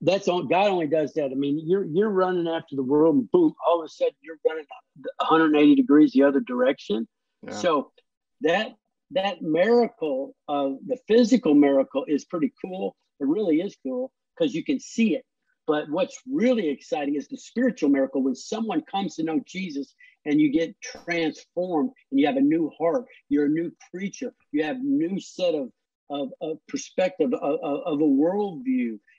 that's all God only does that. I mean, you're you're running after the world, and boom, all of a sudden you're running 180 degrees the other direction. Yeah. So that that miracle of the physical miracle is pretty cool. It really is cool because you can see it. But what's really exciting is the spiritual miracle when someone comes to know Jesus and you get transformed and you have a new heart. You're a new creature. You have new set of of, of perspective of, of, of a worldview